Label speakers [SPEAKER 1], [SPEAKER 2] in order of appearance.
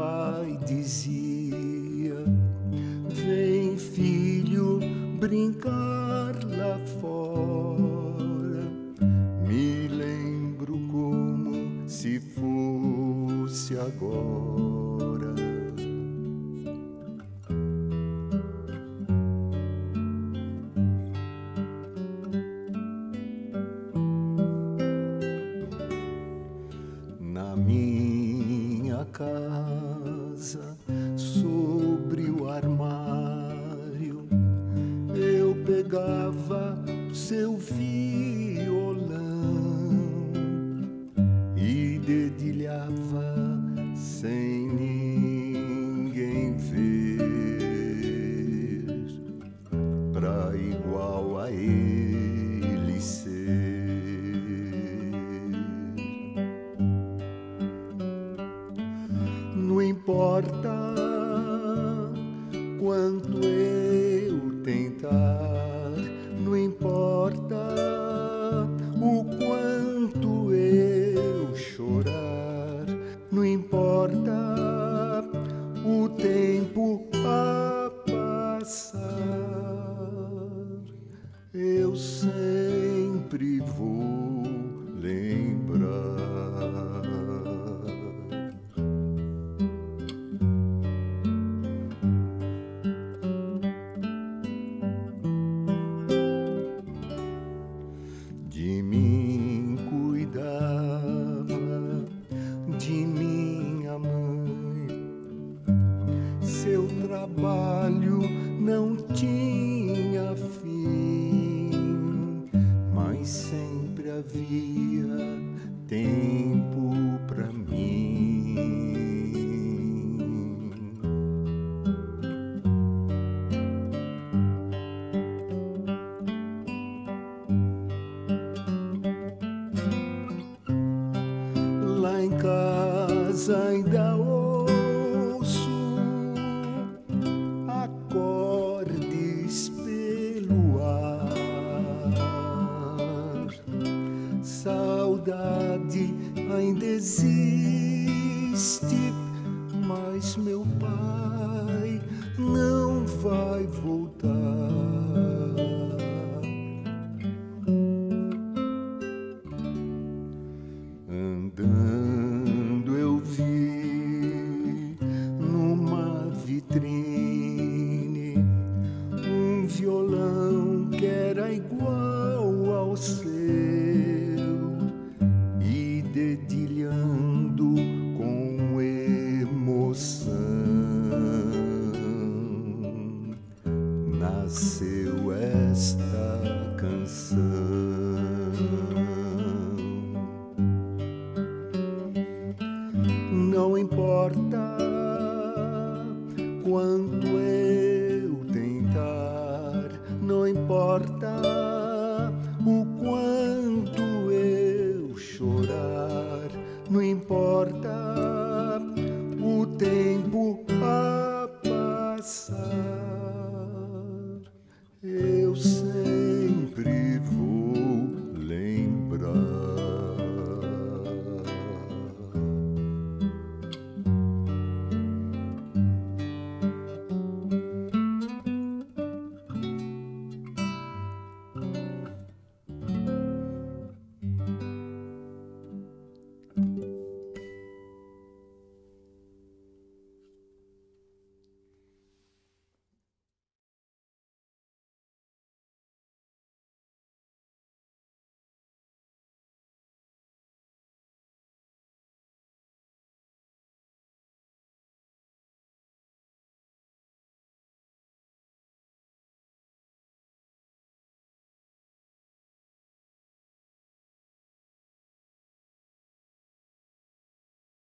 [SPEAKER 1] pai dizia: Vem, filho, brincar lá fora. Me lembro como se fosse agora. na minha casa, sobre o armário, eu pegava seu violão importa quanto eu tentar, não importa o quanto eu chorar, não importa o tempo a passar, eu sempre vou lembrar. De mim cuidava de minha mãe. Seu trabalho não tinha fim, mas sempre havia tempo Saudade ainda existe, mas meu pai não vai voltar. Andando quanto eu tentar, não importa o quanto eu chorar, não importa o tempo. A